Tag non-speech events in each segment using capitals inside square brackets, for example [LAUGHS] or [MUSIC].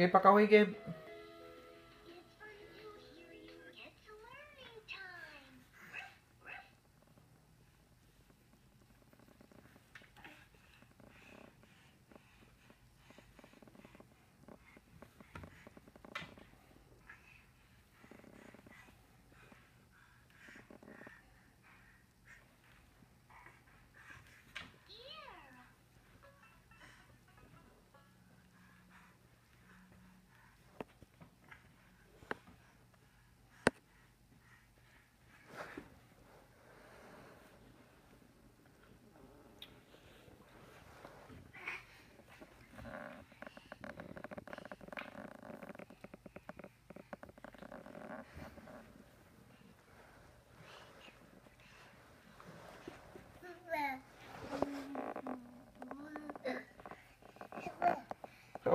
Gabe, pakaway, Gabe. It's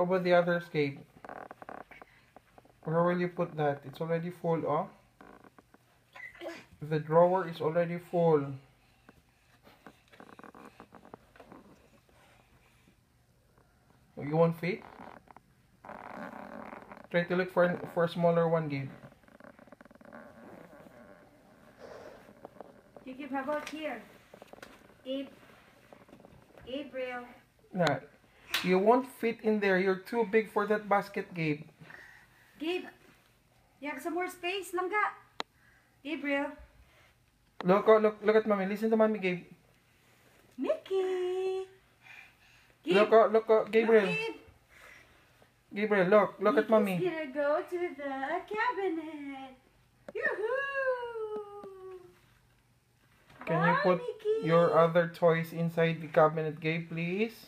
about the other Gabe? Where will you put that? It's already full, oh? The drawer is already full. Oh, You won't fit? Try to look for for a smaller one, Gabe. Gabe, how about here? Gabe. Gabriel. Nah, you won't fit in there. You're too big for that basket, Gabe. Gabe. You have some more space, langga. Gabriel. Look, oh, look, look at mommy. Listen to mommy, Gabe. Mickey. Gabe. Look, oh, look, oh, Gabriel. Gabe. Gabriel, look, look at mommy. Mickey's gonna go to the cabinet. Yoo-hoo! Can you put Mickey. your other toys inside the cabinet, Gabe, please?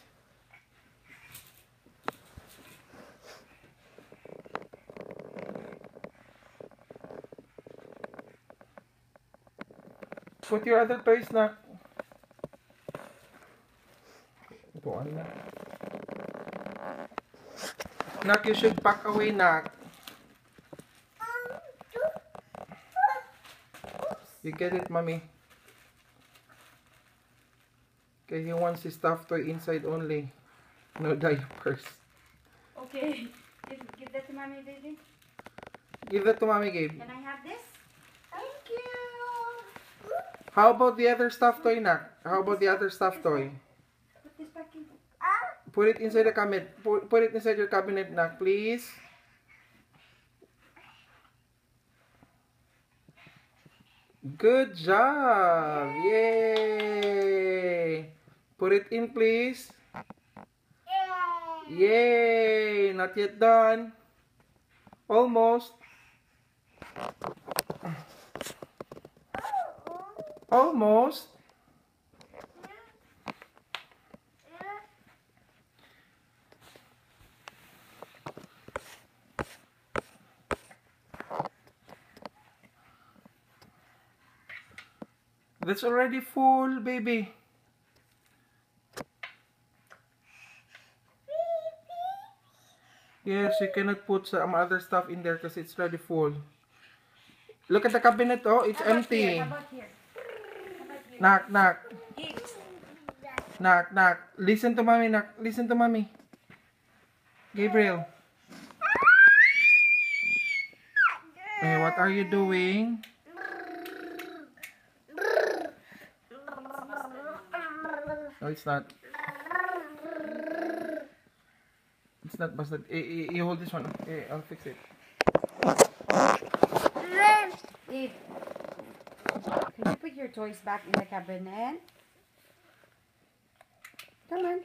Put your other toys na. Buwan na. Nak, you should pack away, Nak. You get it, mommy? Okay, he wants his stuffed toy inside only. No diapers. Okay. [LAUGHS] Give, give that to mommy, baby. Give that to mommy, Gabe. Can I have this? How about the other stuffed toy, Nak? How about the other stuffed toy? Put it inside the cabinet. Put, put it inside your cabinet, Nak, please. Good job! Yay! Put it in, please. Yay! Not yet done. Almost. Almost. That's already full, baby. Yes, you cannot put some other stuff in there because it's already full. Look at the cabinet, oh, it's How empty. here? How about here? How about here? Knock, knock, knock, knock. Listen to mommy, knock. Listen to mommy. Gabriel. Hey, what are you doing? No, it's not. It's not basta. Eh, eh, you hold this one. Eh, I'll fix it. Gabe. Can you put your toys back in the cabinet? Come on.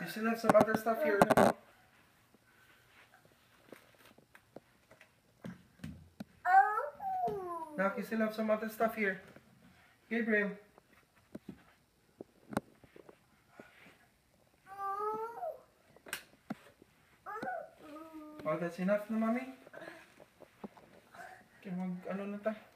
You still have some other stuff here. Now, you still have some other stuff here. Gabriel. Oh, that's enough mami? Okay, mag, ano na ta?